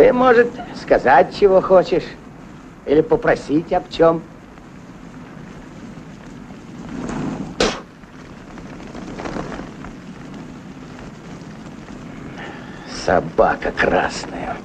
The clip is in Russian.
Ты, может, сказать, чего хочешь? Или попросить об чем? Собака красная.